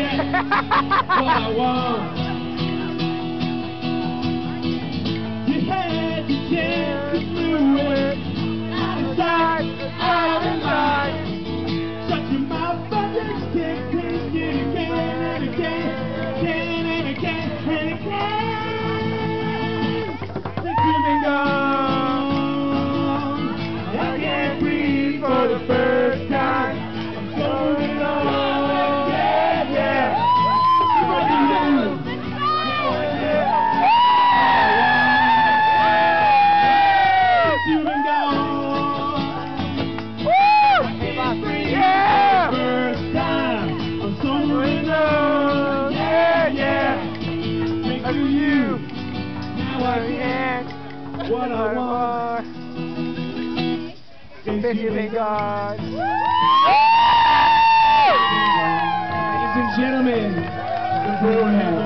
what I want. You had the chance to do it. Out of sight, out of mind. Shut your mouth, but can't take it again and again you. Now I what I want. Since you've been gone. Ladies and gentlemen, the Brohams.